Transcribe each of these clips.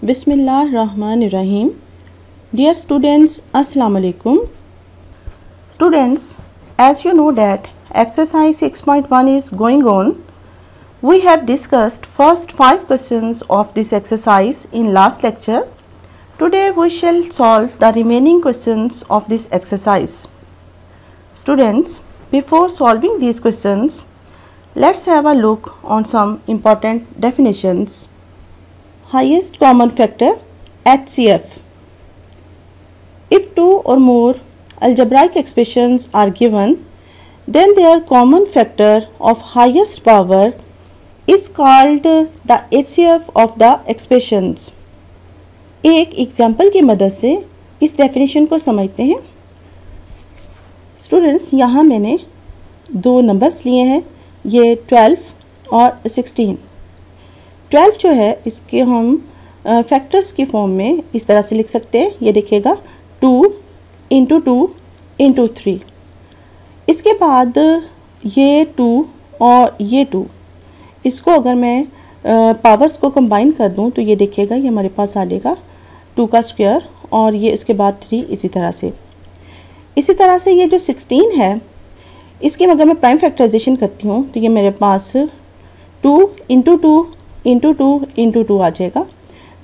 Bismillahirrahmanirrahim. Dear students, Assalamu alaikum. Students, as you know that exercise 6.1 is going on, we have discussed first 5 questions of this exercise in last lecture. Today we shall solve the remaining questions of this exercise. Students, before solving these questions, let's have a look on some important definitions. Highest common factor HCF. If two or more algebraic expressions are given, then their common factor of highest power is called the HCF of the expressions. एक example की मदद से इस definition को समझते हैं students यहाँ मैंने दो नंबर्स लिए हैं ये ट्वेल्व और ट्वेल्व जो है, इसके हम फैक्टर्स की फॉर्म में इस तरह से लिख सकते हैं। ये देखिएगा, two into two into three इसके बाद ये टू और ये टू। इसको अगर मैं पावर्स को कंबाइन कर दूँ तो ये देखिएगा, ये हमारे पास आ जाएगा टू का स्क्वायर और ये इसके बाद थ्री इसी तरह से। इसी तरह से ये जो सिक्सटीन है, इसके अगर मैं प्राइम फैक्टराइजेशन करती हूँ तो ये मेरे पास two into two into two into two आ जाएगा।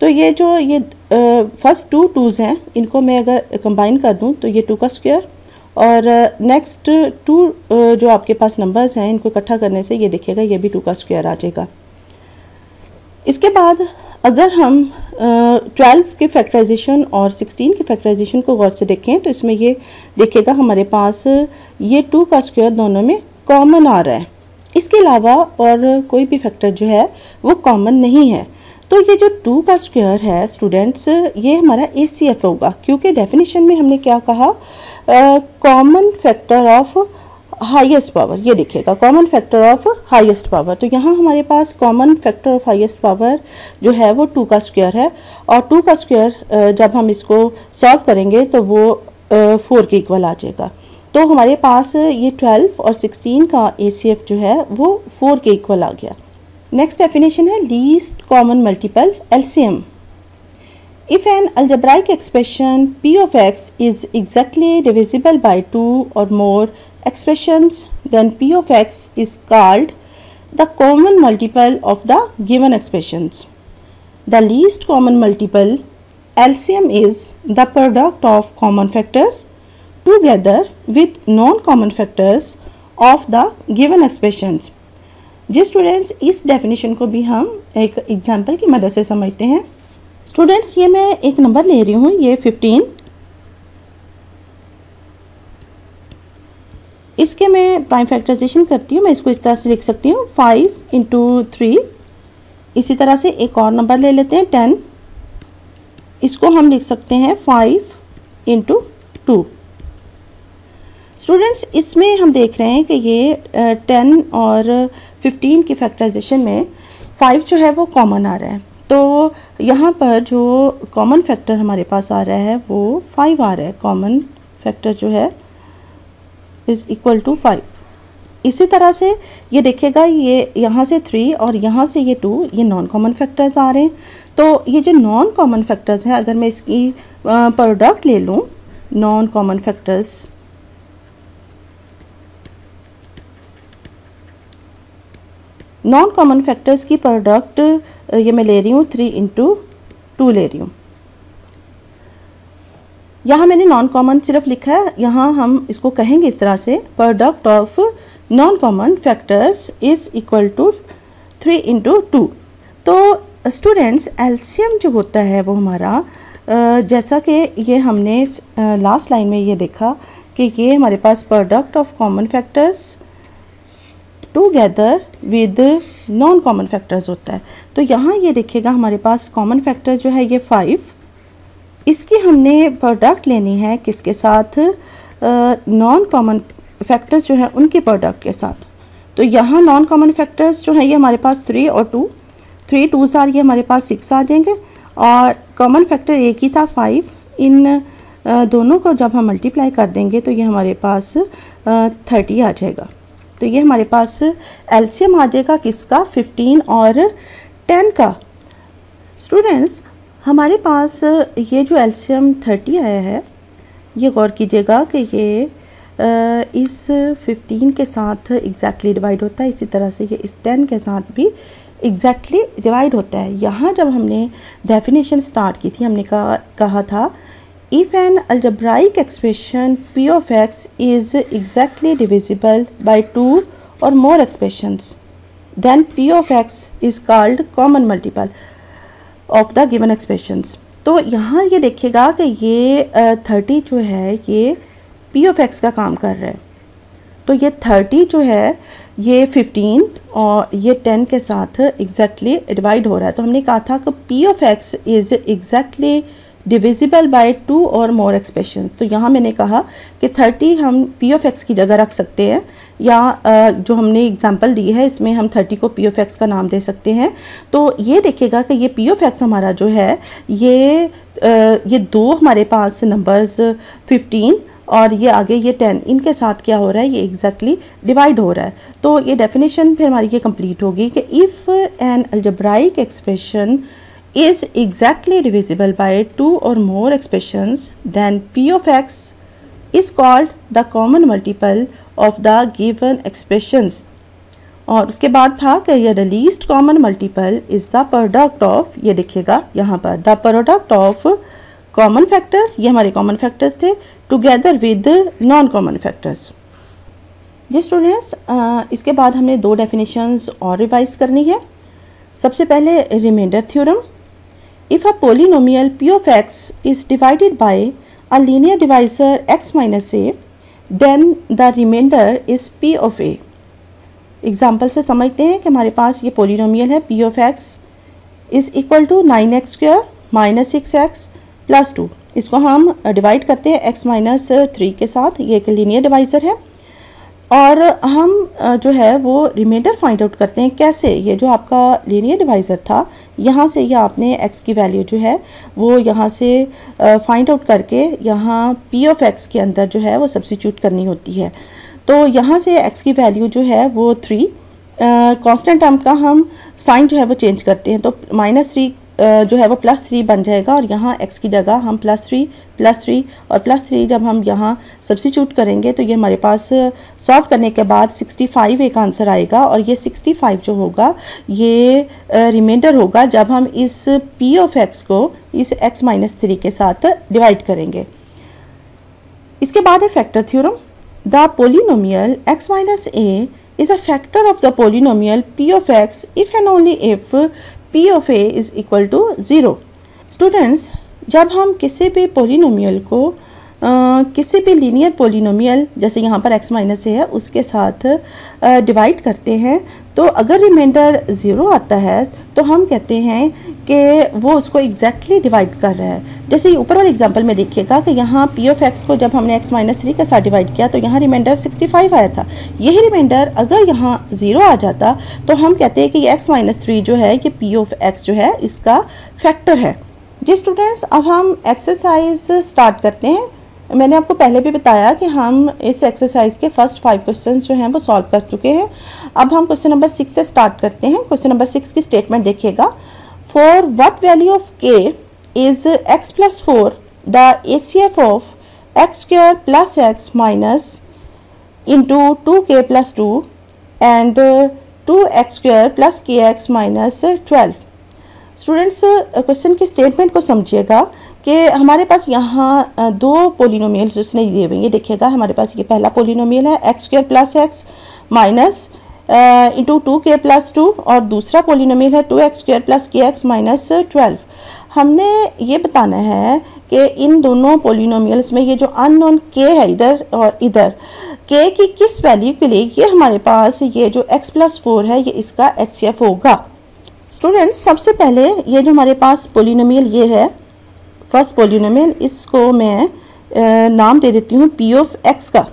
तो ये जो ये फ़र्स्ट टू टूज़ हैं, इनको मैं अगर कंबाइन कर दूँ तो ये टू का स्क्वायर और नेक्स्ट टू जो आपके पास नंबर्स हैं, इनको इकट्ठा करने से ये देखिएगा, ये भी टू का स्क्वायर आ जाएगा। इसके बाद अगर हम ट्वेल्व के फैक्टराइजेशन और सिक्सटीन के फैक्टराइजेशन को गौर से देखें तो इसमें ये देखिएगा हमारे पास ये टू का स्क्वायर दोनों में कॉमन आ रहा है। इसके अलावा और कोई भी फैक्टर जो है, वो कॉमन नहीं है। तो ये जो टू का स्क्वायर है स्टूडेंट्स ये हमारा ए सी एफ़ होगा। क्योंकि डेफिनेशन में हमने क्या कहा? Common factor of highest power ये देखिएगा common factor of highest power तो यहाँ हमारे पास common factor of highest power जो है, वो टू का स्क्वायर है। और टू का स्क्वायर जब हम इसको सॉल्व करेंगे तो वो फोर के इक्वल आ जाएगा। तो हमारे पास ये 12 और 16 का एसीएफ जो है, वो फोर के इक्वल आ गया। नेक्स्ट डेफिनेशन है least common multiple LCM if an algebraic expression p of x is exactly divisible by two or more expression then p of x is called the common multiple of the given expressions the least common multiple LCM is the product of common factors together with non-common factors of the given expressions. जी students इस definition को भी हम एक example की मदद से समझते हैं। स्टूडेंट्स ये मैं एक नंबर ले रही हूँ, ये 15 इसके मैं प्राइम फैक्टराइजेशन करती हूँ, मैं इसको इस तरह से लिख सकती हूँ फाइव इंटू थ्री इसी तरह से एक और नंबर ले लेते हैं टेन इसको हम लिख सकते हैं फाइव इंटू टू स्टूडेंट्स इसमें हम देख रहे हैं कि ये टेन और फिफ्टीन की फैक्टराइजेशन में फाइव जो है वो कॉमन आ रहा है। तो यहाँ पर जो कॉमन फैक्टर हमारे पास आ रहा है, वो फाइव आ रहा है। कॉमन फैक्टर जो है इज़ इक्वल टू फाइव इसी तरह से ये देखिएगा, ये यहाँ से थ्री और यहाँ से ये टू ये नॉन कॉमन फैक्टर्स आ रहे हैं। तो ये जो नॉन कॉमन फैक्टर्स हैं, अगर मैं इसकी प्रोडक्ट ले लूँ non common factors non common factors की प्रोडक्ट ये मैं ले रही हूँ थ्री इंटू टू ले रही हूँ। यहाँ मैंने नॉन कॉमन सिर्फ़ लिखा है, यहाँ हम इसको कहेंगे इस तरह से product of non common factors is equal to three into two तो स्टूडेंट्स एल्शियम जो होता है वो हमारा जैसा कि ये हमने लास्ट लाइन में ये देखा कि ये हमारे पास product of common factors together with non common factors होता है। तो यहाँ ये देखिएगा, हमारे पास कॉमन फैक्टर जो है ये फाइव इसकी हमने प्रोडक्ट लेनी है किसके साथ? नॉन कॉमन फैक्टर्स जो है उनके प्रोडक्ट के साथ। तो यहाँ नॉन कॉमन फैक्टर्स जो है ये हमारे पास थ्री और टू थ्री टू सार ये हमारे पास सिक्स आ जाएँगे और कॉमन फैक्टर एक ही था फाइव इन दोनों को जब हम मल्टीप्लाई कर देंगे तो ये हमारे पास थर्टी आ जाएगा। तो ये हमारे पास एल्शियम आ जाएगा किसका? फिफ्टीन और टेन का। स्टूडेंट्स, हमारे पास ये जो एल्शियम थर्टी आया है, ये गौर कीजिएगा कि ये इस फिफ्टीन के साथ एग्जैक्टली डिवाइड होता है। इसी तरह से ये इस टेन के साथ भी एग्जैक्टली डिवाइड होता है। यहाँ जब हमने डेफिनेशन स्टार्ट की थी, हमने कहा कहा था if an algebraic expression p of x is exactly divisible by two or more expressions then p of x is called common multiple of the given expressions तो यहाँ ये देखिएगा कि ये थर्टी जो है, ये पी ऑफ़ एक्स का काम कर रहा है। तो ये थर्टी जो है, ये फिफ्टीन और ये टेन के साथ एग्जैक्टली exactly डिवाइड हो रहा है। तो हमने कहा था कि p of x is exactly divisible by two or more expression तो यहाँ मैंने कहा कि थर्टी हम पी ऑफ़ एक्स की जगह रख सकते हैं, या जो हमने एग्जांपल दी है, इसमें हम थर्टी को पी ऑफ़ एक्स का नाम दे सकते हैं। तो ये देखिएगा कि ये पी ऑफ़ एक्स हमारा जो है, ये ये दो हमारे पास नंबर्स फिफ्टीन और ये आगे ये टेन इनके साथ क्या हो रहा है, ये एग्जैक्टली exactly डिवाइड हो रहा है। तो ये डेफिनेशन फिर हमारी ये कंप्लीट होगी कि if an algebraic expression is exactly divisible by two or more expressions then p of x is called the common multiple of the given expressions. और उसके बाद था कि ये the least common multiple is the product of ये दिखेगा यहाँ पर the product of common factors ये हमारे कॉमन फैक्टर्स थे together with non common factors ji students इसके बाद हमने दो डेफिनेशंस और रिवाइज करनी है। सबसे पहले remainder theorem If a polynomial p of x is divided by a linear divisor x minus a, then the remainder is p of a. Example से समझते हैं कि हमारे पास ये पोलिनोमियल है p of x is equal to nine x square minus six x plus two इसको हम डिवाइड करते हैं एक्स माइनस थ्री के साथ ये एक लीनियर डिवाइज़र है और हम जो है वो रिमाइंडर फाइंड आउट करते हैं कैसे ये जो आपका लीनियर डिवाइज़र था, यहाँ से ये आपने एक्स की वैल्यू जो है वो यहाँ से फाइंड आउट करके यहाँ पी ऑफ़ एक्स के अंदर जो है वो सब्सिट्यूट करनी होती है। तो यहाँ से एक्स की वैल्यू जो है वो थ्री कांस्टेंट टर्म का हम साइन जो है वो चेंज करते हैं। तो माइनस थ्री जो है वो प्लस थ्री बन जाएगा और यहाँ एक्स की जगह हम प्लस थ्री प्लस थ्री और प्लस थ्री जब हम यहाँ सब्सिट्यूट करेंगे तो ये हमारे पास सॉल्व करने के बाद सिक्सटी फाइव एक आंसर आएगा और ये सिक्सटी फाइव जो होगा, ये रिमाइंडर होगा जब हम इस पी ऑफ़ एक्स को इस एक्स माइनस थ्री के साथ डिवाइड करेंगे। इसके बाद है factor theorem the polynomial x minus a is a factor of the polynomial p of x if and only if p of a is equal to zero students जब हम किसी भी पोलिनोमियल को किसी भी लीनियर पोलिनोमियल जैसे यहाँ पर x माइनस ए है, उसके साथ डिवाइड करते हैं। तो अगर रिमाइंडर ज़ीरो आता है तो हम कहते हैं कि वो उसको एग्जैक्टली डिवाइड कर रहा है। जैसे ऊपर वाले एग्जांपल में देखिएगा कि यहाँ पी ऑफ़ एक्स को जब हमने एक्स माइनस थ्री के साथ डिवाइड किया तो यहाँ रिमाइंडर सिक्सटी फाइव आया था। यही रिमाइंडर अगर यहाँ ज़ीरो आ जाता तो हम कहते हैं कि ये एक्स माइनस थ्री जो है, ये पी ऑफ़ एक्स जो है, इसका फैक्टर है। जी स्टूडेंट्स अब हम एक्सरसाइज स्टार्ट करते हैं। मैंने आपको पहले भी बताया कि हम इस एक्सरसाइज के फ़र्स्ट फाइव क्वेश्चन जो हैं वो सॉल्व कर चुके हैं। अब हम क्वेश्चन नंबर सिक्स से स्टार्ट करते हैं। क्वेश्चन नंबर सिक्स की स्टेटमेंट देखिएगा। For what value of k is x plus four the H C F of x square plus x minus into two k plus two and two x square plus k x minus twelve students question की statement को समझिएगा। कि हमारे पास यहाँ दो polynomials उसने दिए हुए ये देखिएगा हमारे पास ये पहला पोलिनोमियल है x square plus x minus into two k plus two और दूसरा पोलिनोमियल है two x square plus k x minus twelve हमने ये बताना है कि इन दोनों पोलिनोमियल्स में ये जो अननोन के है इधर और इधर के की किस वैल्यू के लिए ये हमारे पास ये जो एक्स प्लस फोर है, ये इसका HCF होगा। स्टूडेंट्स सबसे पहले ये जो हमारे पास पोलिनोमियल ये है फ़र्स्ट पोलिनोमियल इसको मैं नाम दे देती हूँ पी ऑफ़ एक्स का।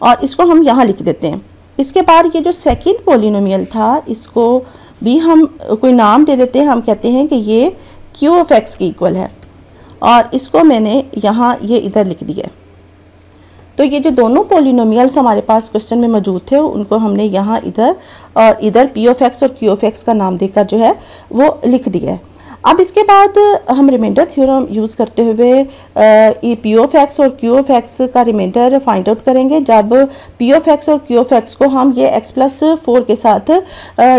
और इसको हम यहाँ लिख देते हैं। इसके बाद ये जो सेकंड पोलिनोमियल था, इसको भी हम कोई नाम दे देते हैं, हम कहते हैं कि ये क्यू ऑफ़ एक्स के इक्वल है। और इसको मैंने यहाँ ये इधर लिख दिया। तो ये जो दोनों पोलिनोमियल्स हमारे पास क्वेश्चन में मौजूद थे, उनको हमने यहाँ इधर और इधर पी ऑफ़ एक्स और क्यू ऑफ़ एक्स का नाम देकर जो है, वो लिख दिया है। अब इसके बाद हम रिमाइंडर थ्योरम यूज़ करते हुए पी ओ फैक्स और क्यू ऑफ़ एक्स का रिमाइंडर फाइंड आउट करेंगे। जब पी ऑफ़ एक्स और क्यू ऑफ़ एक्स को हम ये एक्स प्लस फोर के साथ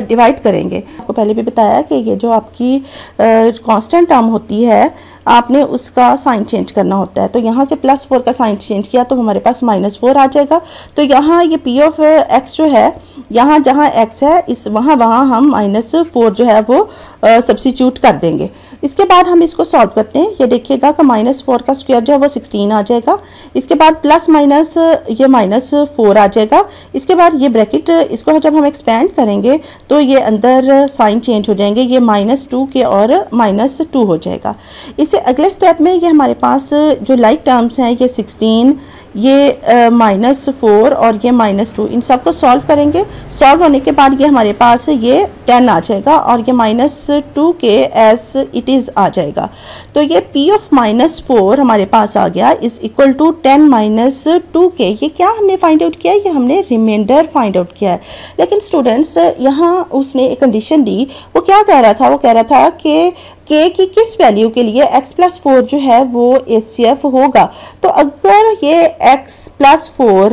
डिवाइड करेंगे। आपको पहले भी बताया कि ये जो आपकी कांस्टेंट टर्म होती है आपने उसका साइन चेंज करना होता है। तो यहाँ से प्लस फोर का साइन चेंज किया तो हमारे पास माइनस फोर आ जाएगा। तो यहाँ ये पी ऑफ़ एक्स जो है, यहाँ जहाँ एक्स है, इस वहाँ वहाँ हम माइनस फोर जो है वो सब्सिट्यूट कर देंगे। इसके बाद हम इसको सॉल्व करते हैं। ये देखिएगा कि माइनस फोर का स्क्वायर जो है वो सिक्सटीन आ जाएगा। इसके बाद प्लस माइनस ये माइनस फोर आ जाएगा। इसके बाद ये ब्रैकेट इसको जब हम एक्सपेंड करेंगे तो ये अंदर साइन चेंज हो जाएँगे। ये माइनस टू के और माइनस टू हो जाएगा। इससे अगले स्टेप में ये हमारे पास जो लाइक टर्म्स हैं, ये सिक्सटीन ये माइनस फोर और ये माइनस टू इन सबको सॉल्व करेंगे। सॉल्व होने के बाद ये हमारे पास ये टेन आ जाएगा और ये minus two k as it is आ जाएगा। तो ये पी ऑफ़ माइनस फोर हमारे पास आ गया is equal to ten minus two k. ये क्या हमने फाइंड आउट किया है? ये हमने रिमाइंडर फाइंड आउट किया है। लेकिन स्टूडेंट्स यहाँ उसने एक कंडीशन दी, वो क्या कह रहा था? वो कह रहा था कि के, की किस वैल्यू के लिए x प्लस फोर जो है वो एच होगा? तो अगर ये x प्लस फोर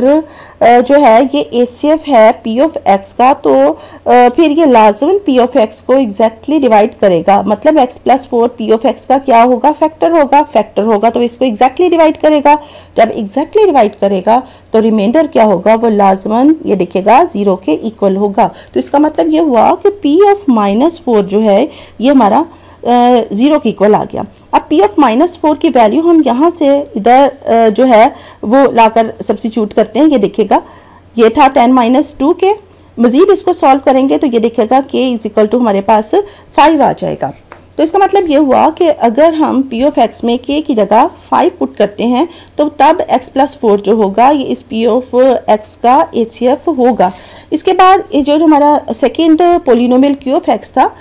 जो है ये ए है पी ऑफ़ एक्स का तो फिर ये लाजमन पी ऑफ़ एक्स को एग्जैक्टली डिवाइड करेगा। मतलब x plus four p of x का क्या होगा? फैक्टर होगा। फैक्टर होगा तो इसको एग्जैक्टली डिवाइड करेगा। जब एग्जैक्टली डिवाइड करेगा तो रिमाइंडर क्या होगा? वो लाजमन, ये देखेगा ज़ीरो के इक्वल होगा। तो इसका मतलब ये हुआ कि पी ऑफ़ माइनस फोर जो है, ये हमारा ज़ीरो के इक्वल आ गया। अब पी एफ़ माइनस फोर की वैल्यू हम यहाँ से इधर जो है, वो लाकर सब्सिट्यूट करते हैं। ये देखिएगा, ये था टेन माइनस टू के। मज़ीद इसको सॉल्व करेंगे तो ये देखिएगा के इज़ इक्वल टू हमारे पास फाइव आ जाएगा। तो इसका मतलब ये हुआ कि अगर हम पी ऑफ़ एक्स में के की जगह फाइव पुट करते हैं तो तब एक्स प्लस फोर जो होगा, ये इस पी ऑफ़ एक्स का एच सी एफ़ होगा। इसके बाद ये जो हमारा second polynomial q of x था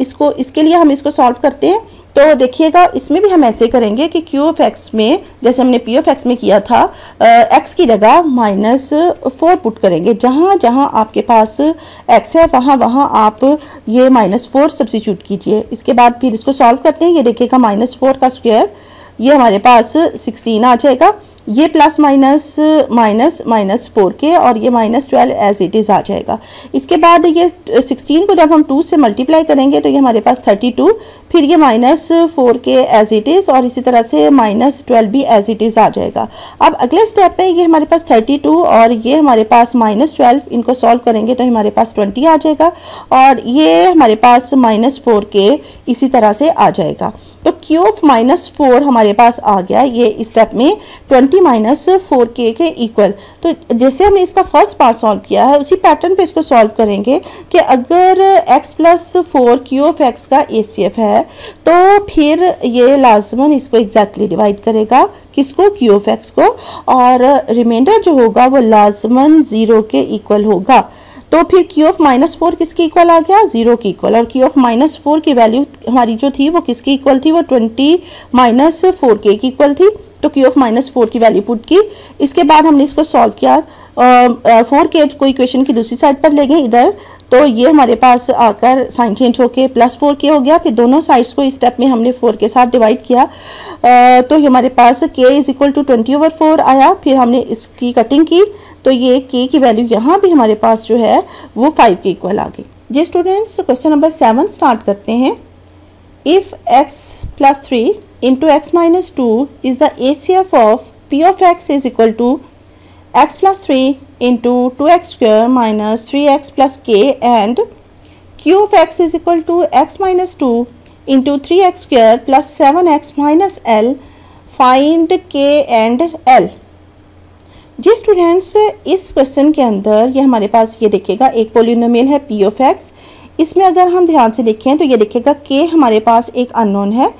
इसको, इसके लिए हम इसको सॉल्व करते हैं। तो देखिएगा, इसमें भी हम ऐसे करेंगे कि क्यू ऑफ़ एक्स में, जैसे हमने पी ऑफ़ एक्स में किया था एक्स की जगह माइनस फोर पुट करेंगे। जहाँ जहाँ आपके पास एक्स है, वहाँ वहाँ आप ये माइनस फोर सब्सिट्यूट कीजिए। इसके बाद फिर इसको सॉल्व करते हैं। ये देखिएगा माइनस फोर का स्क्वायर ये हमारे पास सिक्सटीन आ जाएगा। ये plus minus minus minus four k और ये minus twelve as it is आ जाएगा। इसके बाद ये सिक्सटीन को जब हम टू से मल्टीप्लाई करेंगे तो ये हमारे पास थर्टी टू फिर ये minus four k as it is और इसी तरह से माइनस ट्वेल्व भी एज इट इज़ आ जाएगा। अब अगले स्टेप में ये हमारे पास थर्टी टू और ये हमारे पास माइनस ट्वेल्व इनको सॉल्व करेंगे तो हमारे पास ट्वेंटी आ जाएगा और ये हमारे पास माइनस फोर के इसी तरह से आ जाएगा। तो क्यू ऑफ़ माइनस फोर हमारे पास आ गया, ये स्टेप में ट्वेंटी माइनस फोर के के इक्वल तो जैसे हमने इसका फ़र्स्ट पार्ट सॉल्व किया है, उसी पैटर्न पे इसको सॉल्व करेंगे कि अगर x plus four q of x का ए सी एफ़ है तो फिर ये लाजमन इसको एग्जैक्टली डिवाइड करेगा किसको? क्यू ऑफ़ एक्स को, और रिमाइंडर जो होगा वो लाजमन ज़ीरो के इक्वल होगा। तो फिर क्यू ऑफ़ माइनस फोर किसके इक्वल आ गया? ज़ीरो की इक्वल और क्यू ऑफ़ माइनस फोर की वैल्यू हमारी जो थी वो किसकी इक्वल थी? वो ट्वेंटी माइनस फोर के की इक्वल थी। तो क्यू ऑफ़ माइनस फोर की वैल्यू पुट की। इसके बाद हमने इसको सॉल्व किया। फोर के को इक्वेशन की दूसरी साइड पर ले गए इधर। तो ये हमारे पास आकर साइन चेंज होके प्लस फोर के हो गया। फिर दोनों साइड्स को इस स्टेप में हमने फोर के साथ डिवाइड किया। आ, तो ये हमारे पास k is equal to twenty over four आया। फिर हमने इसकी कटिंग की। तो ये के की वैल्यू यहाँ भी हमारे पास जो है वो फाइव के इक्वल आ गई। जी students question number seven start करते हैं। Minus two is the H C F of p of x is equal to x plus three into two x square minus three x plus k and q of x is equal to x minus two into three x square plus seven x minus L find k and L ji students, इस question के अंदर ये हमारे पास ये देखिएगा, एक polynomial है पी ऑफ़ एक्स इसमें अगर हम ध्यान से देखें तो ये देखिएगा के हमारे पास एक अननोन है,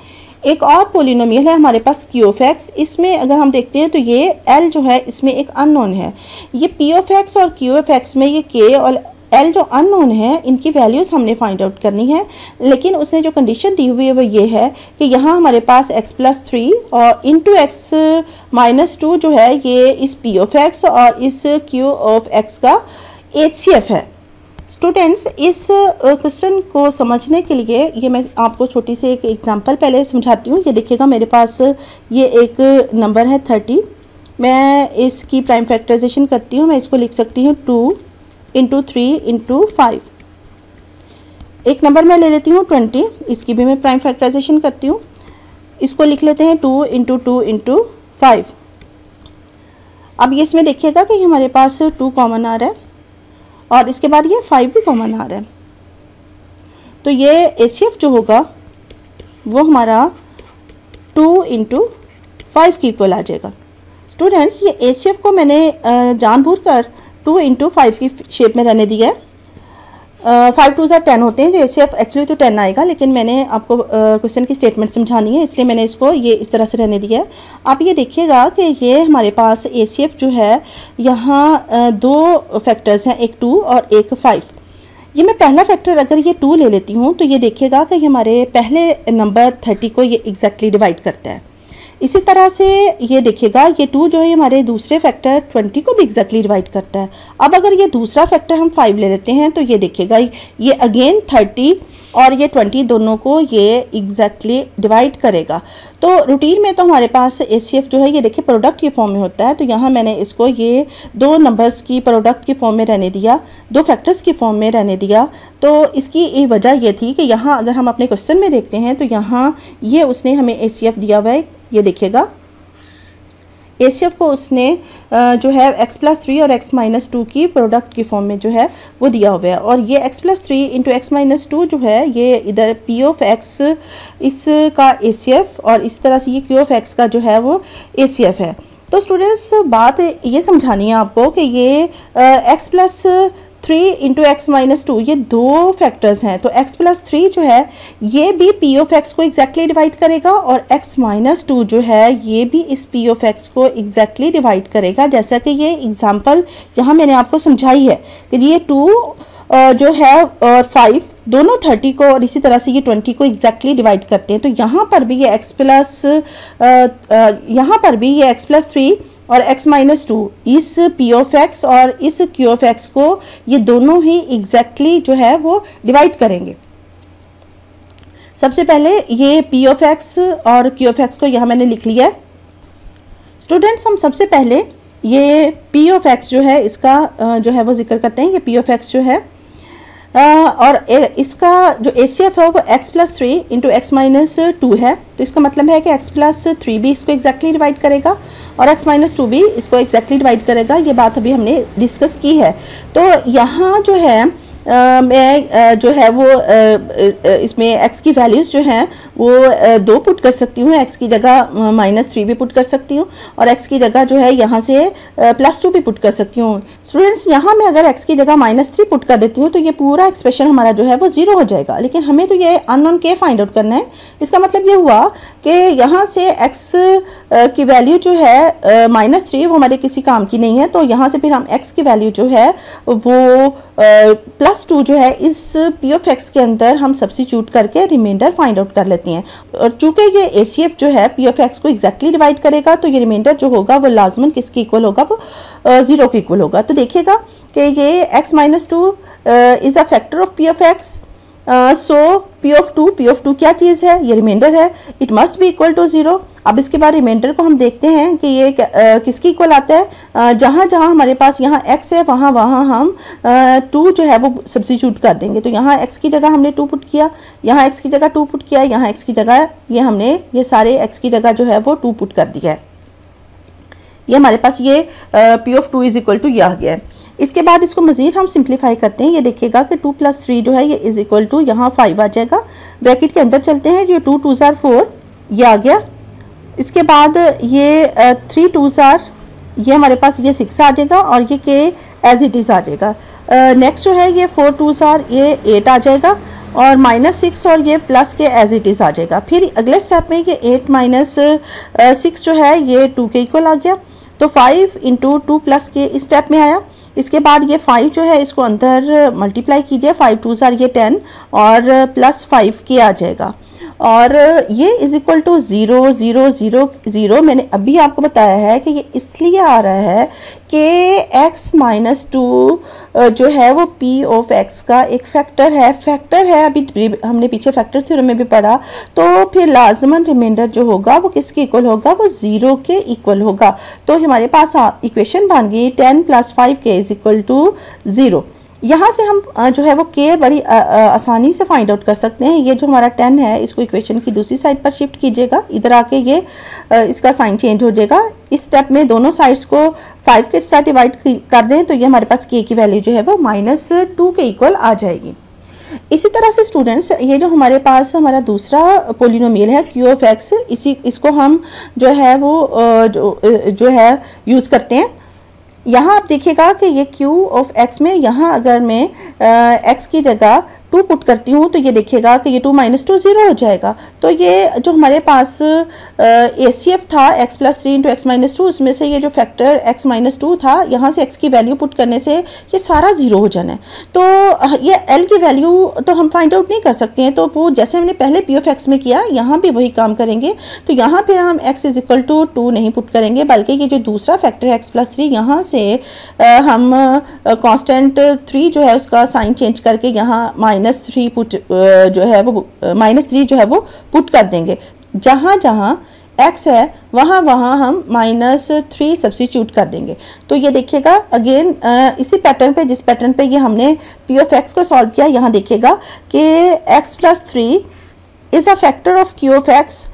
एक और पोलिनोमियल है, हमारे पास क्यू ऑफ़ एक्स इसमें अगर हम देखते हैं तो ये एल जो है, इसमें एक अननोन है। ये पी ऑफ़ एक्स और क्यू ऑफ़ एक्स में ये के और एल जो अननोन है, इनकी वैल्यूज़ हमने फाइंड आउट करनी है। लेकिन उसने जो कंडीशन दी हुई है, वो ये है कि यहाँ हमारे पास x प्लस थ्री और into x minus two जो है, ये इस पी ऑफ़ एक्स और इस क्यू ऑफ़ एक्स का एच सी एफ़ है। स्टूडेंट्स इस क्वेश्चन को समझने के लिए, ये मैं आपको छोटी सी एक एग्जांपल पहले समझाती हूँ। ये देखिएगा, मेरे पास ये एक नंबर है थर्टी मैं इसकी प्राइम फैक्टराइजेशन करती हूँ, मैं इसको लिख सकती हूँ two into three into five एक नंबर मैं ले लेती हूँ ट्वेंटी इसकी भी मैं प्राइम फैक्टराइजेशन करती हूँ। इसको लिख लेते हैं two into two into five अब ये इसमें देखिएगा कि हमारे पास टू कॉमन आ रहा है। और इसके बाद ये फाइव भी कॉमन आ रहा है। तो ये एच जो होगा, वो हमारा टू इंटू फाइव की इक्वल आ जाएगा। स्टूडेंट्स ये एच को मैंने जानबूझकर कर टू इंटू फाइव की शेप में रहने दिया है। फाइव टू ज़ार टेन होते हैं जो एच एक्चुअली तो टेन आएगा लेकिन मैंने आपको क्वेश्चन uh, की स्टेटमेंट समझानी है इसलिए मैंने इसको ये इस तरह से रहने दिया है। आप ये देखिएगा कि ये हमारे पास ए सी एफ़ जो है यहाँ uh, दो फैक्टर्स हैं एक टू और एक फाइव ये मैं पहला फैक्टर अगर ये टू ले लेती हूँ तो ये देखिएगा कि हमारे पहले नंबर थर्टी को ये एग्जैक्टली डिवाइड करता है। इसी तरह से ये देखिएगा, ये टू जो है हमारे दूसरे फैक्टर ट्वेंटी को भी एग्जैक्टली डिवाइड करता है। अब अगर ये दूसरा फैक्टर हम फाइव ले लेते हैं तो ये देखिएगा, ये अगेन थर्टी और ये ट्वेंटी दोनों को ये एग्जैक्टली exactly डिवाइड करेगा। तो रूटीन में तो हमारे पास एसीएफ जो है, ये देखिए प्रोडक्ट के फॉर्म में होता है तो यहाँ मैंने इसको ये दो नंबर्स की प्रोडक्ट के फॉर्म में रहने दिया, दो फैक्टर्स की फॉर्म में रहने दिया। तो इसकी वजह ये थी कि यहाँ अगर हम अपने क्वेश्चन में देखते हैं तो यहाँ ये उसने हमें एसीएफ दिया हुआ है, ये देखिएगा। एसीएफ को उसने जो है एक्स प्लस थ्री और एक्स माइनस टू की प्रोडक्ट की फॉर्म में जो है वो दिया हुआ है। और ये x plus three into x minus two जो है, ये इधर p ऑफ़ x इसका ए और इस तरह से ये q ऑफ़ x का जो है वो एसीएफ है। तो स्टूडेंट्स बात ये समझानी है आपको कि ये x plus three into x minus two ये दो फैक्टर्स हैं। तो एक्स प्लस थ्री जो है, ये भी पी ऑफ़ एक्स को एग्जैक्टली exactly डिवाइड करेगा और एक्स माइनस टू जो है, ये भी इस पी ऑफ़ एक्स को एग्जैक्टली exactly डिवाइड करेगा। जैसा कि ये एग्ज़ाम्पल यहाँ मैंने आपको समझाई है कि ये टू जो है और फाइव दोनों थर्टी को और इसी तरह से ये ट्वेंटी को एग्जैक्टली exactly डिवाइड करते हैं। तो यहाँ पर भी ये एक्स प्लस यहाँ पर भी ये एक्स प्लस थ्री और x माइनस टू इस p ऑफ़ x और इस q ऑफ़ x को ये दोनों ही एग्जैक्टली जो है वो डिवाइड करेंगे। सबसे पहले ये p ऑफ़ x और q ऑफ़ x को यहाँ मैंने लिख लिया है। स्टूडेंट्स हम सबसे पहले ये p ऑफ़ x जो है इसका जो है वो ज़िक्र करते हैं। ये p ऑफ़ x जो है और इसका जो ए सी एफ़ है वो x plus three into x minus two है। तो इसका मतलब है कि एक्स प्लस थ्री भी इसको एक्जैक्टली डिवाइड करेगा और एक्स माइनस टू भी इसको एक्जैक्टली डिवाइड करेगा। ये बात अभी हमने डिस्कस की है। तो यहाँ जो है मैं जो है वो इसमें एक्स की वैल्यूज़ जो हैं, वो दो पुट कर सकती हूँ। एक्स की जगह माइनस थ्री भी पुट कर सकती हूँ और एक्स की जगह जो है यहाँ से प्लस टू भी पुट कर सकती हूँ। स्टूडेंट्स यहाँ मैं अगर एक्स की जगह माइनस थ्री पुट कर देती हूँ तो ये पूरा एक्सप्रेशन हमारा जो है वो ज़ीरो हो जाएगा। लेकिन हमें तो ये अननोन के फाइंड आउट करना है। इसका मतलब ये हुआ कि यहाँ से एक्स की वैल्यू जो है माइनस थ्री वो हमारे किसी काम की नहीं है तो यहाँ से फिर हम एक्स की वैल्यू जो है, वो प्लस प्लस टू जो है, इस पी ऑफ़ एक्स के अंदर हम सब्सिट्यूट करके रिमाइंडर फाइंड आउट कर लेते हैं। और चूँकि ये ए सी एफ़ जो है पी ऑफ़ एक्स को एग्जैक्टली डिवाइड करेगा तो ये रिमाइंडर जो होगा, वो लाजमन किसके इक्वल होगा? वो ज़ीरो के इक्वल होगा। तो देखिएगा कि ये x minus two is a factor of P of x so P of two P of two क्या चीज़ है? ये रिमाइंडर है. It must be equal to zero अब इसके बाद रिमाइंडर को हम देखते हैं कि ये uh, किसकी इक्वल आता है? Uh, जहाँ जहाँ हमारे पास यहाँ x है वहाँ वहाँ हम टू uh, जो है वो सब्सिट्यूट कर देंगे. तो यहाँ x की जगह हमने टू पुट किया. यहाँ x की जगह टू पुट किया. यहाँ x की जगह ये हमने ये सारे x की जगह जो है वो टू पुट कर दिया है. ये हमारे पास ये P of two is equal to ये आ गया है. इसके बाद इसको मज़ीद हम सिंप्लीफाई करते हैं। ये देखिएगा कि टू प्लस थ्री जो है, ये इज़ इक्वल टू यहाँ फाइव आ जाएगा। ब्रैकेट के अंदर चलते हैं। ये टू टू ज़ार फोर ये आ गया। इसके बाद ये थ्री टू ज़ार ये हमारे पास ये सिक्स आ जाएगा और ये के एज इट इज़ आ जाएगा। नेक्स्ट जो है, ये फोर टू ज़ार ये एट आ जाएगा और माइनस सिक्स और ये प्लस के एज इट इज़ आ जाएगा। फिर अगले स्टेप में ये एट माइनस सिक्स जो है, ये टू के इक्वल आ गया। तो फाइव इंटू टू प्लस के इस स्टेप में आया। इसके बाद ये फाइव जो है, इसको अंदर मल्टीप्लाई कीजिए फाइव टू ज़ार ये टेन और प्लस फाइव के आ जाएगा। और ये is equal to zero zero zero zero मैंने अभी आपको बताया है कि ये इसलिए आ रहा है कि x माइनस टू जो है वो p ऑफ़ x का एक फैक्टर है। फैक्टर है, अभी हमने पीछे फैक्टर थ्योरम में भी पढ़ा। तो फिर लाजमन रिमाइंडर जो होगा, वो किसके इक्वल होगा? वो ज़ीरो के इक्वल होगा। तो हमारे पास इक्वेशन बन गई। Ten plus five k is equal to zero यहाँ से हम जो है वो के बड़ी आसानी से फाइंड आउट कर सकते हैं। ये जो हमारा टेन है, इसको इक्वेशन की दूसरी साइड पर शिफ्ट कीजिएगा। इधर आके ये इसका साइन चेंज हो जाएगा। इस स्टेप में दोनों साइड्स को फाइव के साथ डिवाइड कर दें तो ये हमारे पास के की वैल्यू जो है वो माइनस टू के इक्वल आ जाएगी। इसी तरह से स्टूडेंट्स ये जो हमारे पास हमारा दूसरा पोलिनोमियल है क्यू ऑफ़ एक्स इसी, इसको हम जो है वो जो जो है यूज़ करते हैं। यहाँ आप देखिएगा कि ये q ऑफ़ x में, यहाँ अगर मैं x की जगह टू पुट करती हूँ तो ये देखिएगा कि ये टू माइनस टू ज़ीरो हो जाएगा। तो ये जो हमारे पास ए सी एफ़ था x plus three into x minus two उसमें से ये जो फैक्टर एक्स माइनस टू था, यहाँ से एक्स की वैल्यू पुट करने से ये सारा ज़ीरो हो जाना है। तो ये एल की वैल्यू तो हम फाइंड आउट नहीं कर सकते हैं तो वो जैसे हमने पहले पी ऑफ़ एक्स में किया, यहाँ भी वही काम करेंगे। तो यहाँ फिर हम x is equal to two नहीं पुट करेंगे, बल्कि ये जो दूसरा फैक्टर है एक्स प्लस थ्री यहाँ से हम कॉन्स्टेंट थ्री जो है, उसका साइन चेंज करके यहाँ माइनस थ्री पुट जो है वो माइनस थ्री जो है वो पुट कर देंगे। जहाँ जहाँ x है, वहाँ वहाँ हम माइनस थ्री सब्सिट्यूट कर देंगे। तो ये देखिएगा अगेन इसी पैटर्न पे, जिस पैटर्न पे ये हमने p ऑफ़ x को सॉल्व किया, यहाँ देखिएगा कि x plus three is a factor of q of x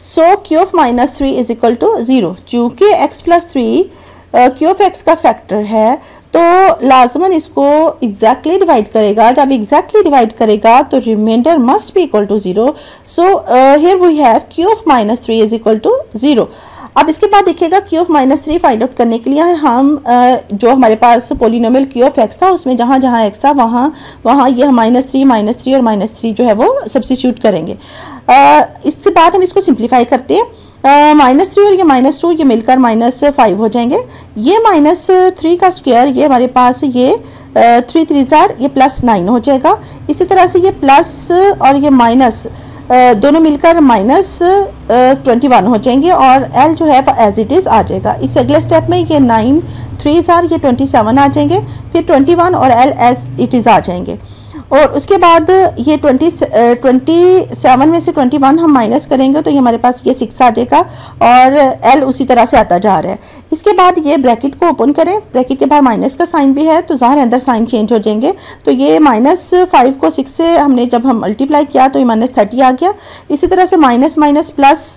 so q of minus three is equal to zero चूँकि x plus three Q of x का फैक्टर है तो लाजमन इसको एग्जैक्टली डिवाइड करेगा। जब एग्जैक्टली डिवाइड करेगा तो remainder must be equal to zero so here we have Q of minus three is equal to zero अब इसके बाद देखिएगा Q of minus three find out करने के लिए हम uh, जो हमारे पास पोलिनोमल क्यू ऑफ़ एक्स था उसमें जहाँ जहाँ एक्स था वहाँ वहाँ ये माइनस थ्री माइनस थ्री और माइनस थ्री जो है वो सब्सिट्यूट करेंगे। Uh, इससे बाद हम इसको सिंप्लीफाई करते हैं। माइनस थ्री और ये माइनस टू ये मिलकर माइनस फाइव हो जाएँगे। ये माइनस थ्री का स्क्वायर ये हमारे पास ये थ्री थ्री ज़ार ये प्लस नाइन हो जाएगा। इसी तरह से ये प्लस और ये माइनस दोनों मिलकर माइनस ट्वेंटी वन हो जाएँगे और एल जो है एज इट इज़ आ जाएगा। इस अगले स्टेप में ये नाइन थ्री ज़ार ये ट्वेंटी सेवन आ जाएँगे। फिर ट्वेंटी वन और एल एज इट इज़ आ जाएँगे। और उसके बाद ये ट्वेंटी ट्वेंटी सेवन में से ट्वेंटी वन हम माइनस करेंगे तो ये हमारे पास ये सिक्स आ जाएगा और एल उसी तरह से आता जा रहा है। इसके बाद ये ब्रैकेट को ओपन करें। ब्रैकेट के बाहर माइनस का साइन भी है तो ज़ाहिर अंदर साइन चेंज हो जाएँगे तो ये माइनस फाइव को सिक्स से हमने जब हम मल्टीप्लाई किया तो ये माइनस थर्टी आ गया। इसी तरह से minus minus plus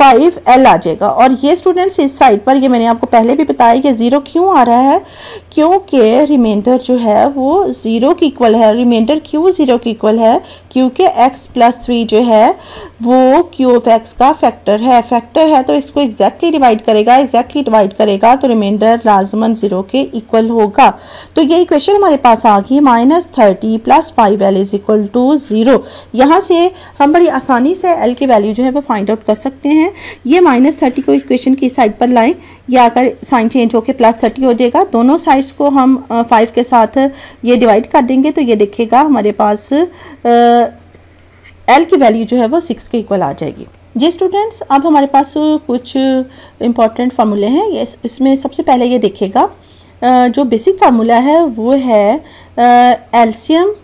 five L आ जाएगा। और ये स्टूडेंट्स इस साइड पर, ये मैंने आपको पहले भी बताया कि ज़ीरो क्यों आ रहा है? क्योंकि रिमाइंडर जो है, वो ज़ीरो की इक्वल है। रिमाइंडर क्यों ज़ीरो की इक्वल है? क्योंकि एक्स प्लस थ्री जो है, वो क्यू ऑफ़ एक्स का फैक्टर है। फैक्टर है तो इसको एग्जैक्टली डिवाइड करेगा एग्जैक्टली डिवाइड करेगा तो रिमाइंडर लाजमन ज़ीरो के इक्वल होगा। तो ये इक्वेशन हमारे पास आ गई minus thirty plus five L is equal to zero यहाँ से हम बड़ी आसानी से एल की वैल्यू जो है, वो फाइंड आउट कर सकते हैं। ये माइनस थर्टी को इक्वेशन की साइड पर लाएँ। या अगर साइन चेंज होकर प्लस थर्टी हो जाएगा। दोनों साइड्स को हम फाइव के साथ ये डिवाइड कर देंगे तो ये देखिएगा हमारे पास एल की वैल्यू जो है वो सिक्स के इक्वल आ जाएगी। ये स्टूडेंट्स अब हमारे पास कुछ इंपॉर्टेंट फार्मूले हैं। इसमें सबसे पहले ये देखिएगा जो बेसिक फार्मूला है वो है LCM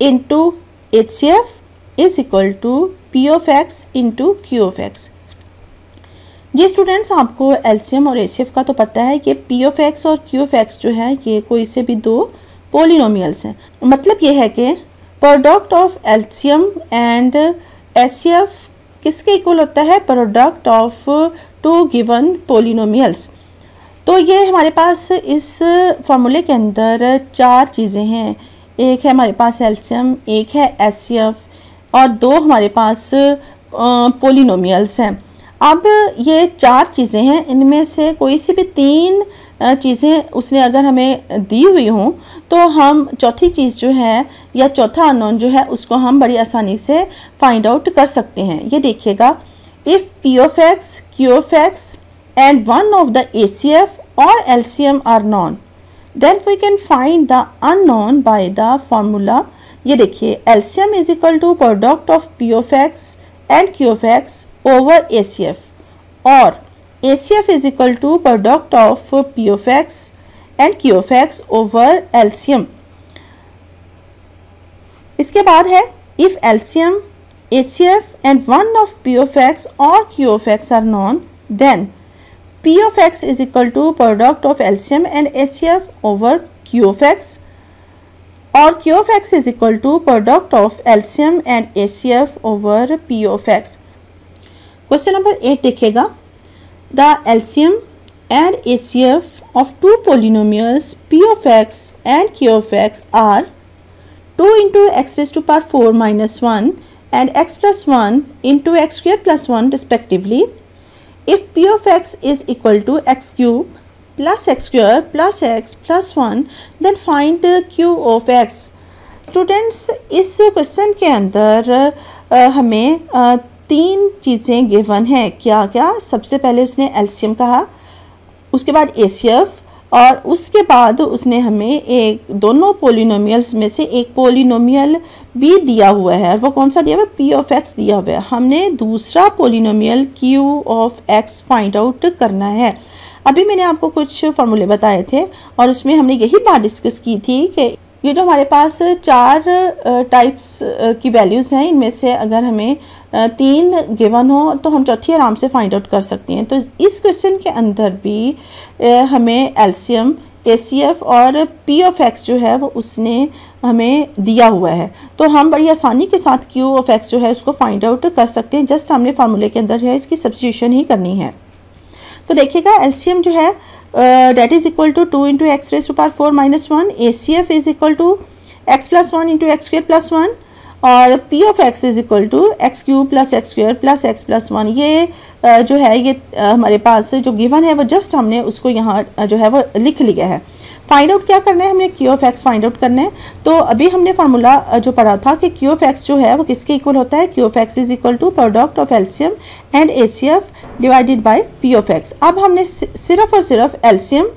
into H C F is equal to P of x into Q of x ये स्टूडेंट्स आपको एल्शियम और एच का तो पता है कि पी ऑफ़ एक्स और क्यू ऑफ़ एक्स जो है, ये कोई से भी दो पोलिनोमियल्स हैं। मतलब ये है कि product of LCM and H किसके इक्वल होता है? Product of two given polynomials तो ये हमारे पास इस फार्मूले के अंदर चार चीज़ें हैं। एक है हमारे पास एल्शियम एक है एच और दो हमारे पास पोलिनोमियल्स हैं। अब ये चार चीज़ें हैं, इनमें से कोई सी भी तीन चीज़ें उसने अगर हमें दी हुई हों तो हम चौथी चीज़ जो है या चौथा अनोन जो है, उसको हम बड़ी आसानी से फाइंड आउट कर सकते हैं। ये देखिएगा if P of x Q x and one of the H C F और L C M are known then we can find the unknown by the formula ये देखिए LCM is equal to product of P of x and Q of x over H C F और H C F is equal to product of P of x and Q of x over LCM इसके बाद है if LCM H C F and one of P of x और Q of x are known then P of x is equal to product of LCM and HCF over Q of x और Q of x is equal to product of LCM and H C F over p of x question number eight देखेगा। The LCM and H C F of two polynomial p of x and q of x are two into x raise to power four minus one and x plus one into x square plus one respectively if p of x is equal to x cube plus x square plus x plus 1 then find q of x. Students इस question के अंदर आ, हमें आ, तीन चीज़ें given हैं। क्या क्या सबसे पहले उसने एल्शियम कहा उसके बाद एसीएफ और उसके बाद उसने हमें एक दोनों पोलिनोमियल्स में से एक पोलिनोमियल भी दिया हुआ है। और वो कौन सा दिया हुआ है? पी ऑफ़ एक्स दिया हुआ है। हमने दूसरा polynomial Q of x find out करना है। अभी मैंने आपको कुछ फॉर्मूले बताए थे और उसमें हमने यही बात डिस्कस की थी कि ये जो हमारे पास चार टाइप्स की वैल्यूज़ हैं, इनमें से अगर हमें तीन गिवन हो तो हम चौथी आराम से फाइंड आउट कर सकते हैं। तो इस क्वेश्चन के अंदर भी हमें एल्शियम ए और पी ऑफ़ एक्स जो है, वो उसने हमें दिया हुआ है। तो हम बड़ी आसानी के साथ क्यू ऑफ़ एक्स जो है, उसको फाइंड आउट कर सकते हैं। जस्ट हमने फार्मूले के अंदर है, इसकी सब्सिट्यूशन ही करनी है। तो देखिएगा एलसीएम जो है that is equal to two into x raise to power four minus one H C F is equal to x plus one into x square plus one और P of x is equal to x cube plus x square plus x plus one ये uh, जो है ये uh, हमारे पास जो given है वो just हमने उसको यहाँ जो है वो लिख लिया है। फाइंड आउट क्या करना है? हमने Q of x find out करना है। तो अभी हमने फार्मूला जो पढ़ा था कि क्यू ऑफ़ एक्स जो है, वो किसके इक्वल होता है? Q of x is equal to product of LCM and H C F divided by P of x अब हमने सिर्फ़ और सिर्फ़ एल्सियम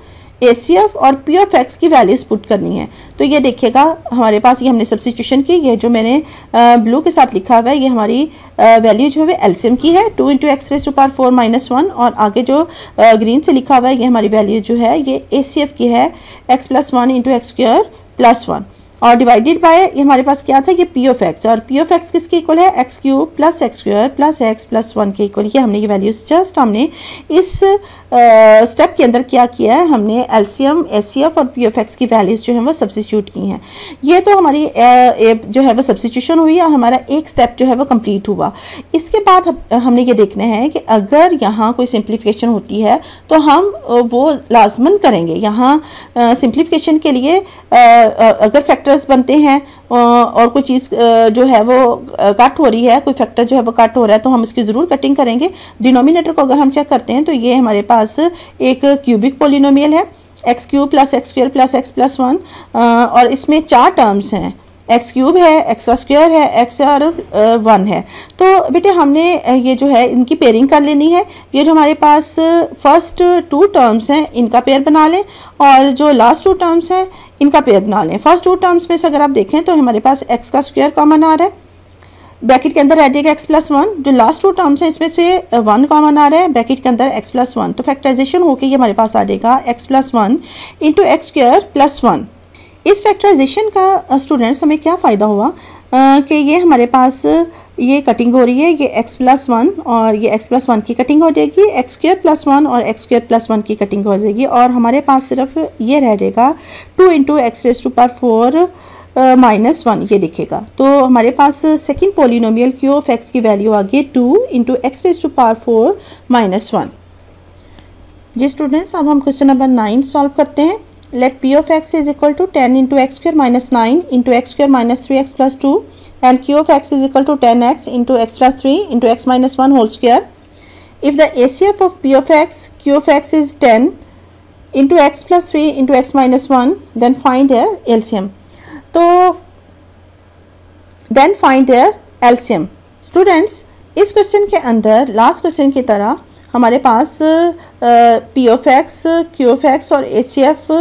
ए सी एफ़ और पी ऑफ़ एक्स की वैल्यूज़ पुट करनी है। तो ये देखिएगा, हमारे पास ये हमने सब्सिट्यूशन की, ये जो मैंने ब्लू के साथ लिखा हुआ है, ये हमारी वैल्यू जो है एल्सियम की है। Two into x raise to power four minus one और आगे जो ग्रीन से लिखा हुआ है, ये हमारी वैल्यू जो है, ये ए सी एफ़ की है। X plus one into x square plus one और डिवाइडेड बाय ये हमारे पास क्या था? ये पी ऑफ़ एक्स और पी ऑफ़ एक्स किसके इक्वल है? X cube plus x square plus x plus one के इक्वल ये हमने ये वैल्यूज़ जस्ट हमने इस स्टेप के अंदर क्या किया है? हमने एलसीएम एफ़ और पी ऑफ़ एक्स की वैल्यूज़ जो है वो सब्सिट्यूट की हैं। ये तो हमारी जो है वो सब्सिट्यूशन हुई और हमारा एक स्टेप जो है वो कंप्लीट हुआ। इसके बाद हमने ये देखना है कि अगर यहाँ कोई सिंप्लीफिकेशन होती है तो हम वो लाजमन करेंगे। यहाँ सिंप्लीफिकेशन के लिए अगर फैक्टर्स बनते हैं और कोई चीज़ जो है वो कट हो रही है, कोई फैक्टर जो है वो कट हो रहा है तो हम इसकी ज़रूर कटिंग करेंगे। डिनोमिनेटर को अगर हम चेक करते हैं तो ये हमारे पास एक क्यूबिक पोलिनोमियल है x cube plus x square plus x plus one और इसमें चार टर्म्स हैं। एक्स क्यूब है, एक्स का स्क्वायर है, एक्स और वन है। तो बेटे हमने ये जो है, इनकी पेयरिंग कर लेनी है। ये जो हमारे पास फ़र्स्ट टू टर्म्स हैं, इनका पेयर बना लें और जो लास्ट टू टर्म्स हैं, इनका पेयर बना लें। फ़र्स्ट टू टर्म्स में से अगर आप देखें तो हमारे पास एक्स का स्क्वायर कॉमन आ रहा है। ब्रैकेट के अंदर रह जाएगा एक्स प्लस वन जो लास्ट टू टर्म्स हैं, इसमें से वन कॉमन आ रहा है ब्रैकेट के अंदर एक्स प्लस वन तो फैक्टराइजेशन होकर ये हमारे पास आ जाएगा x plus one into x square plus one इस फैक्टराइजेशन का स्टूडेंट्स हमें क्या फ़ायदा हुआ? कि ये हमारे पास, ये कटिंग हो रही है, ये x प्लस वन और ये x प्लस वन की कटिंग हो जाएगी एक्स स्क्र प्लस वन और एक्स स्क्र प्लस वन की कटिंग हो जाएगी और हमारे पास सिर्फ़ ये रह जाएगा two into x raise to power four minus one ये दिखेगा। तो हमारे पास second polynomial Q of x की वैल्यू आ गई two into x raise to power four minus one ji students अब हम क्वेश्चन नंबर नाइन सॉल्व करते हैं। Let P of x is equal to ten into x square minus nine into x square minus three x plus two and Q of x is equal to ten x into x plus three into x minus one whole square if the H C F of P of x Q of x is ten into x plus three into x minus one then find their LCM तो then find their LCM students इस question के अंदर last question की तरह, हमारे पास P of x Q of x और H C F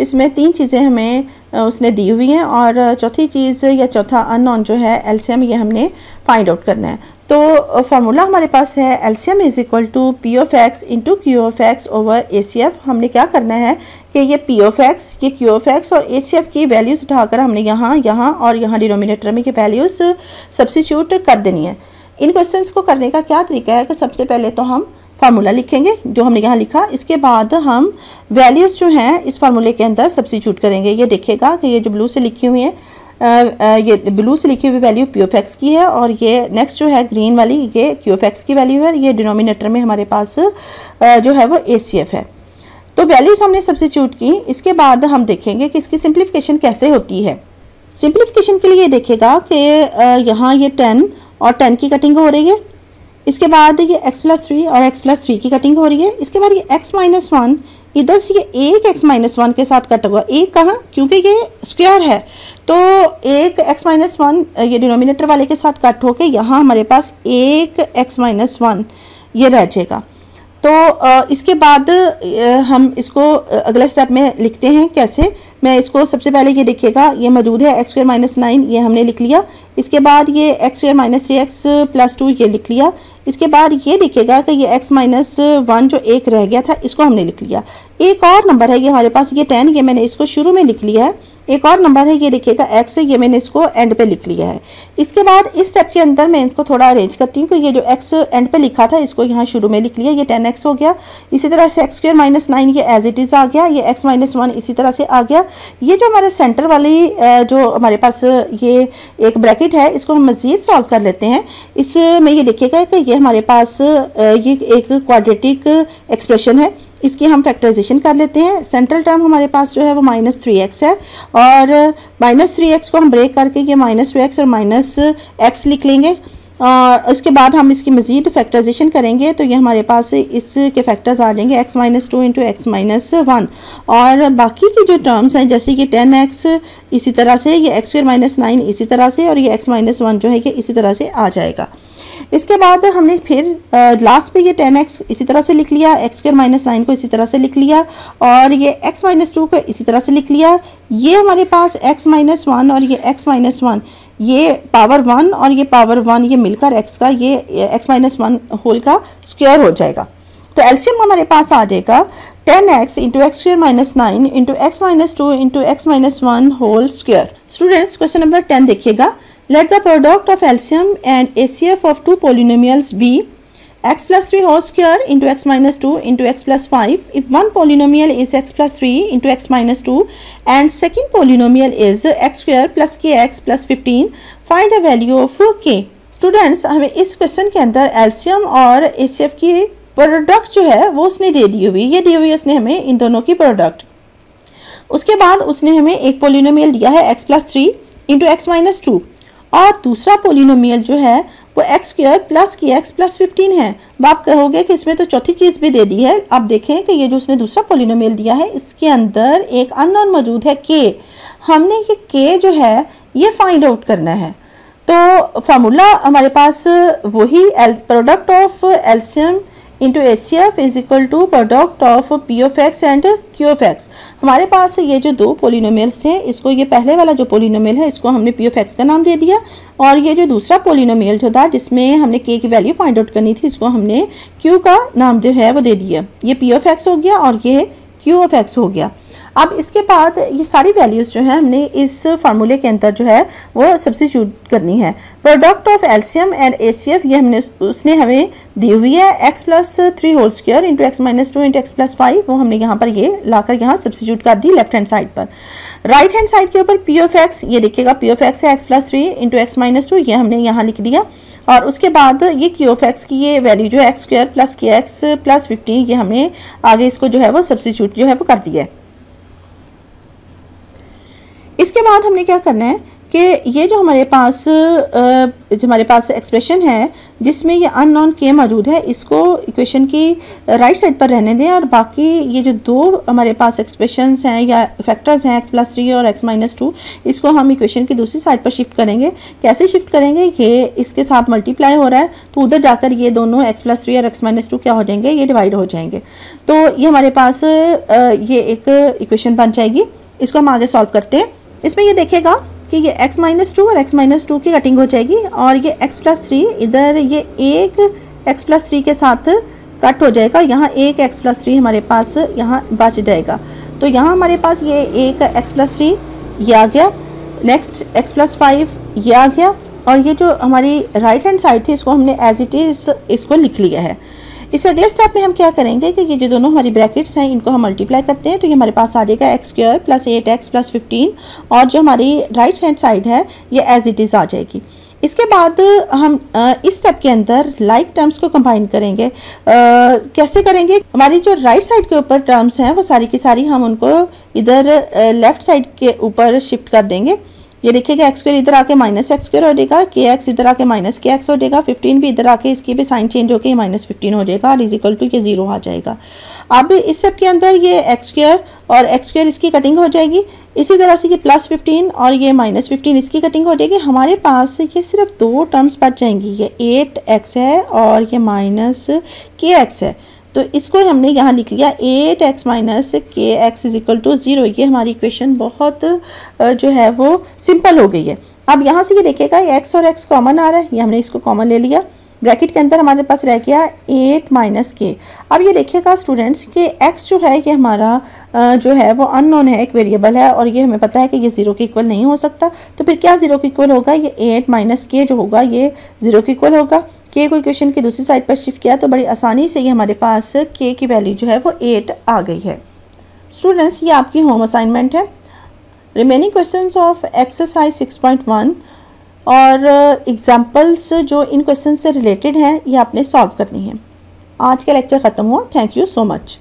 इसमें तीन चीज़ें हमें उसने दी हुई हैं और चौथी चीज़ या चौथा अननोन जो है एलसीएम ये हमने फाइंड आउट करना है। तो फार्मूला हमारे पास है LCM is equal to P of x into Q of x over H C F हमने क्या करना है कि ये पी ऑफ़ एक्स ये क्यू ऑफ़ एक्स और ए सी एफ़ की वैल्यूज़ उठाकर हमने यहाँ यहाँ और यहाँ डिनोमिनेटर में ये वैल्यूज़ सब्सिट्यूट कर देनी है। इन क्वेश्चंस को करने का क्या तरीका है कि सबसे पहले तो हम फार्मूला लिखेंगे, जो हमने यहाँ लिखा। इसके बाद हम वैल्यूज़ जो हैं, इस फार्मूले के अंदर सब्सिट्यूट करेंगे। ये देखेगा कि ये जो ब्लू से लिखी हुई है ये ब्लू से लिखी हुई वैल्यू पी ऑफ़ एक्स की है और ये नेक्स्ट जो है ग्रीन वाली, ये क्यू ऑफ़ एक्स की वैल्यू है। ये डिनोमिनेटर में हमारे पास जो है वो ए सी एफ़ है। तो वैल्यूज़ हमने सब्सिट्यूट की। इसके बाद हम देखेंगे कि इसकी सिंप्लीफिकेशन कैसे होती है। सिंप्लीफिकेशन के लिए ये देखेगा कि यहाँ ये टेन और टेन की कटिंग हो रही है। इसके बाद ये x प्लस थ्री और x प्लस थ्री की कटिंग हो रही है। इसके बाद ये x माइनस वन इधर से ये एक x माइनस वन के साथ कट हुआ। एक कहाँ? क्योंकि ये स्क्वायर है। तो एक x माइनस वन ये डिनोमिनेटर वाले के साथ कट होके यहाँ हमारे पास एक x माइनस वन ये रह जाएगा। तो इसके बाद हम इसको अगले स्टेप में लिखते हैं कैसे। मैं इसको सबसे पहले ये देखिएगा, ये मौजूद है एक्स स्क्र माइनस नाइन ये हमने लिख लिया। इसके बाद ये x square minus three x plus two ये लिख लिया। इसके बाद ये लिखेगा कि ये x माइनस वन जो एक रह गया था, इसको हमने लिख लिया। एक और नंबर है, ये हमारे पास ये टेन ये मैंने इसको शुरू में लिख लिया है। एक और नंबर है, ये देखिएगा एक्स है ये मैंने इसको एंड पे लिख लिया है। इसके बाद इस स्टेप के अंदर मैं इसको थोड़ा अरेंज करती हूँ कि ये जो एक्स एंड पे लिखा था, इसको यहाँ शुरू में लिख लिया, ये टेन एक्स हो गया। इसी तरह से एक्स स्क्र माइनस नाइन ये एज इट इज़ आ गया, ये एक्स माइनस वन इसी तरह से आ गया। ये जो हमारे सेंटर वाली जो हमारे पास ये एक ब्रैकेट है, इसको हम मज़ीद सॉल्व कर लेते हैं। इसमें ये देखिएगा कि ये हमारे पास ये एक क्वाड्रेटिक एक्सप्रेशन है। इसकी हम फैक्टराइजेशन कर लेते हैं। सेंट्रल टर्म हमारे पास जो है वो माइनस थ्री एक्स है और माइनस थ्री एक्स को हम ब्रेक करके ये माइनस टू एक्स और माइनस एक्स लिख लेंगे। और इसके बाद हम इसकी मज़ीद फैक्टराइजेशन करेंगे तो ये हमारे पास इसके फैक्टर्स आ जाएँगे। X minus two into x minus one और बाकी की जो टर्म्स हैं, जैसे कि टेन एक्स इसी तरह से, ये एक्स स्क्र माइनस नाइन इसी तरह से और ये एक्स माइनस वन जो है कि इसी तरह से आ जाएगा। इसके बाद हमने फिर लास्ट पे ये टेन एक्स इसी तरह से लिख लिया एक्स स्क्र माइनस नाइन को इसी तरह से लिख लिया और ये एक्स माइनस टू को इसी तरह से लिख लिया। ये हमारे पास एक्स माइनस वन और ये एक्स माइनस वन ये पावर वन और ये पावर वन ये मिलकर एक्स का, ये एक्स माइनस वन होल का स्क्वायर हो जाएगा। तो एल्सियम हमारे पास आ जाएगा ten x into x square minus nine into x minus two into x minus one whole square students question number ten देखिएगा। Let the product of LCM and ACF of two polynomials be x plus 3 whole square into x minus 2 into x plus 5 if one polynomial is x plus 3 into x minus 2 and second polynomial is x square plus kx plus 15 find the value of k students हमें इस question के अंदर एल्शियम और ACF की product जो है वो उसने दे दी हुई ये दी हुई उसने हमें इन दोनों की प्रोडक्ट उसके बाद उसने हमें एक पोलिनोमियल दिया है x plus three into x minus two और दूसरा पोलिनोमियल जो है, वो x square plus k x plus fifteen है। अब आप कहोगे कि इसमें तो चौथी चीज़ भी दे दी है। आप देखें कि ये जो उसने दूसरा पोलिनोमियल दिया है, इसके अंदर एक अननोन मौजूद है के हमने ये के जो है, ये फाइंड आउट करना है। तो फार्मूला हमारे पास वही product of LCM into H C F is equal to product of p of x and q of x हमारे पास ये जो दो पोलिनोमेल्स हैं, इसको ये पहले वाला जो पोलिनोमेल है, इसको हमने पी ऑफ़ एक्स का नाम दे दिया। और ये जो दूसरा पोलिनोमेल जो था, जिसमें हमने के की वैल्यू फाइंड आउट करनी थी, इसको हमने क्यू का नाम जो है, वो दे दिया। ये पी ऑफ़ एक्स हो गया और ये क्यू ऑफ़ एक्स हो गया। अब इसके बाद ये सारी वैल्यूज़ जो है, हमने इस फार्मूले के अंदर जो है, वो सब्सिट्यूट करनी है। Product of LCM and H C F ये हमने उसने हमें दी हुई है। X plus three whole square into x minus two into x plus five वो हमने यहाँ पर ये लाकर यहाँ सब्सिट्यूट कर दी लेफ़्ट हैंड साइड पर। राइट हैंड साइड के ऊपर पी ऑफ़ एक्स ये देखिएगा पी ऑफ़ एक्स है x plus three into x minus two ये हमने यहाँ लिख दिया। और उसके बाद ये क्यू ऑफ़ एक्स की ये वैल्यू जो है x square plus k x plus fifteen ये हमने आगे इसको जो है, वो सब्सिट्यूट जो है, वो कर दिया है। इसके बाद हमने क्या करना है कि ये जो हमारे पास जो हमारे पास एक्सप्रेशन है, जिसमें ये अननोन के मौजूद है, इसको इक्वेशन की राइट साइड पर रहने दें और बाकी ये जो दो हमारे पास एक्सप्रेशंस हैं या फैक्टर्स हैं एक्स प्लस थ्री और एक्स माइनस टू इसको हम इक्वेशन की दूसरी साइड पर शिफ्ट करेंगे। कैसे शिफ्ट करेंगे? ये इसके साथ मल्टीप्लाई हो रहा है तो उधर जाकर ये दोनों एक्स प्लस थ्री और एक्स माइनस टू क्या हो जाएँगे? ये डिवाइड हो जाएँगे। तो ये हमारे पास ये एक इक्वेशन बन जाएगी। इसको हम आगे सॉल्व करते हैं। इसमें ये देखेगा कि ये x माइनस टू और x माइनस टू की कटिंग हो जाएगी और ये x प्लस थ्री इधर ये एक x प्लस थ्री के साथ कट हो जाएगा। यहाँ एक x प्लस थ्री हमारे पास यहाँ बच जाएगा। तो यहाँ हमारे पास ये एक x प्लस थ्री ये आ गया। नेक्स्ट x प्लस फाइव ये आ गया। और ये जो हमारी राइट हैंड साइड थी, इसको हमने एज इट इज़ इसको लिख लिया है। इस अगले स्टेप में हम क्या करेंगे कि ये जो दोनों हमारी ब्रैकेट्स हैं इनको हम मल्टीप्लाई करते हैं तो ये हमारे पास आ जाएगा x square plus eight x plus fifteen और जो हमारी राइट हैंड साइड है ये एज इट इज़ आ जाएगी। इसके बाद हम इस स्टेप के अंदर लाइक like टर्म्स को कंबाइन करेंगे। आ, कैसे करेंगे? हमारी जो राइट साइड के ऊपर टर्म्स हैं वो सारी की सारी हम उनको इधर लेफ़्ट साइड के ऊपर शिफ्ट कर देंगे। ये देखिएगा एक्स स्क्र इधर आके माइनस एक्स स्क्र हो जाएगा के एक्स इधर आके माइनस के एक्स हो जाएगा फिफ्टीन भी इधर आके इसकी भी साइन चेंज होकर माइनस फिफ्टीन हो जाएगा और इजिकल टू ये ज़ीरो आ जाएगा। अब इस स्टेप के अंदर ये एक्स स्क्र और एक्स स्क्र इसकी कटिंग हो जाएगी। इसी तरह से ये प्लस फिफ्टीन और ये माइनस फिफ्टीन इसकी कटिंग हो जाएगी। हमारे पास ये सिर्फ़ दो टर्म्स बच जाएँगी। ये एट एक्स है और ये माइनस के एक्स है। तो इसको हमने यहाँ लिख लिया, eight x minus k x is equal to zero. ये हमारी इक्वेशन बहुत जो है वो सिंपल हो गई है। अब यहाँ से ये देखिएगा, एक्स और एक्स कॉमन आ रहा है, ये हमने इसको कॉमन ले लिया। ब्रैकेट के अंदर हमारे पास रह गया एट माइनस के। अब ये देखिएगा, स्टूडेंट्स, कि एक्स जो है, ये हमारा जो है, वो अननोन है, एक वेरिएबल है, और ये हमें पता है कि ये ज़ीरो के इक्वल नहीं हो सकता। तो फिर क्या ज़ीरो के इक्वल होगा? ये एट माइनस के जो होगा, ये ज़ीरो के इक्वल होगा। के को इक्वेशन की दूसरी साइड पर शिफ्ट किया तो बड़ी आसानी से ये हमारे पास के की वैल्यू जो है, वो एट आ गई है। स्टूडेंट्स ये आपकी होम असाइनमेंट है। रिमेनिंग क्वेश्चन ऑफ़ एक्सरसाइज 6.1 और एग्जांपल्स जो इन क्वेश्चन से रिलेटेड हैं, ये आपने सॉल्व करनी है। आज का लेक्चर ख़त्म हुआ। Thank you so much